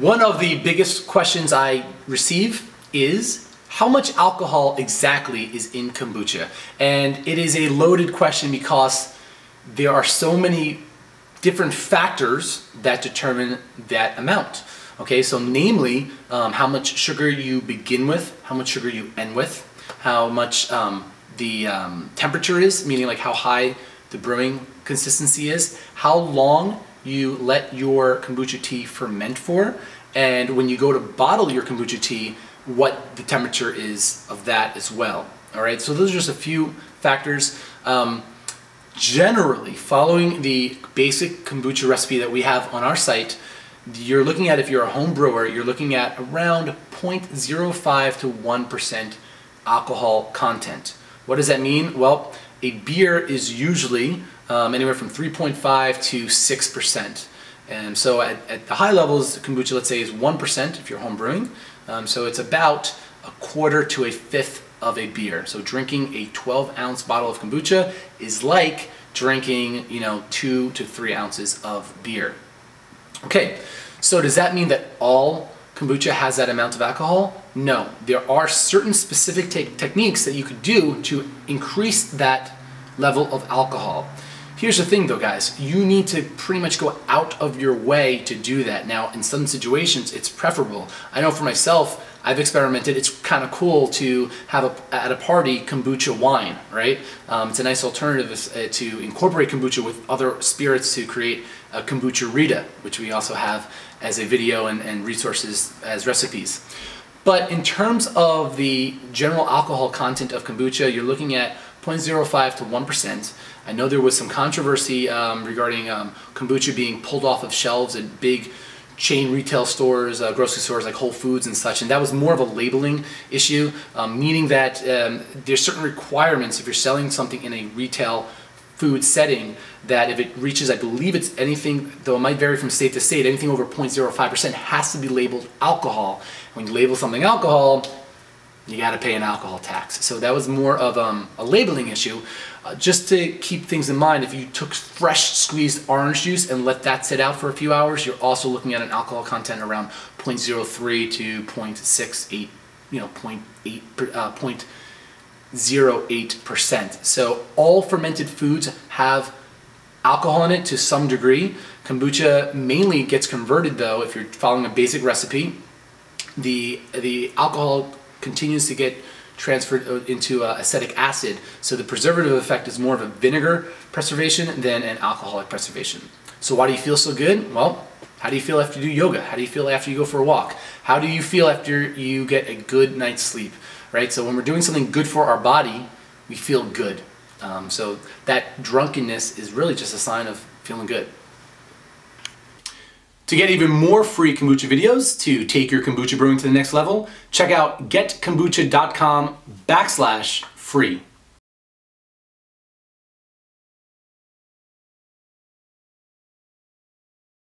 One of the biggest questions I receive is how much alcohol exactly is in kombucha? And it is a loaded question because there are so many different factors that determine that amount. Okay, so namely, um, how much sugar you begin with, how much sugar you end with, how much um, the um, temperature is, meaning like how high the brewing consistency is, how long you let your kombucha tea ferment for, and when you go to bottle your kombucha tea, what the temperature is of that as well. All right, so those are just a few factors. Um, generally, following the basic kombucha recipe that we have on our site, you're looking at, if you're a home brewer, you're looking at around 0.05 to 1% alcohol content. What does that mean? Well, a beer is usually um, anywhere from 3.5 to 6%. And so at, at, the high levels, kombucha, let's say, is 1% if you're home brewing. Um, so it's about a quarter to a fifth of a beer. So drinking a 12 ounce bottle of kombucha is like drinking, you know, two to three ounces of beer. Okay, so does that mean that all kombucha has that amount of alcohol? No, there are certain specific te techniques that you could do to increase that level of alcohol. Here's the thing though guys, you need to pretty much go out of your way to do that. Now in some situations it's preferable. I know for myself, I've experimented, it's kind of cool to have a, at a party kombucha wine, right? Um, it's a nice alternative uh, to incorporate kombucha with other spirits to create a kombucha Rita, which we also have as a video and, and resources as recipes. But in terms of the general alcohol content of kombucha, you're looking at 0.05 to 1%. I know there was some controversy um, regarding um, kombucha being pulled off of shelves at big chain retail stores, uh, grocery stores like Whole Foods and such, and that was more of a labeling issue, um, meaning that um, there's certain requirements if you're selling something in a retail food setting that if it reaches, I believe it's anything, though it might vary from state to state, anything over 0.05% has to be labeled alcohol. When you label something alcohol, you got to pay an alcohol tax. So that was more of um, a labeling issue. Uh, just to keep things in mind, if you took fresh squeezed orange juice and let that sit out for a few hours, you're also looking at an alcohol content around 0.03 to 0.68, you know, 0.8, uh, 0.08%. So all fermented foods have alcohol in it to some degree. Kombucha mainly gets converted though, if you're following a basic recipe, the, the alcohol continues to get transferred uh, into uh, acetic acid. So the preservative effect is more of a vinegar preservation than an alcoholic preservation. So why do you feel so good? Well, how do you feel after you do yoga? How do you feel after you go for a walk? How do you feel after you get a good night's sleep? Right? So when we're doing something good for our body, we feel good. Um, so that drunkenness is really just a sign of feeling good. To get even more free kombucha videos to take your kombucha brewing to the next level, check out getkombucha.com backslash free.